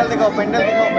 पेंडल दिखाओ पेंडल दिखाओ।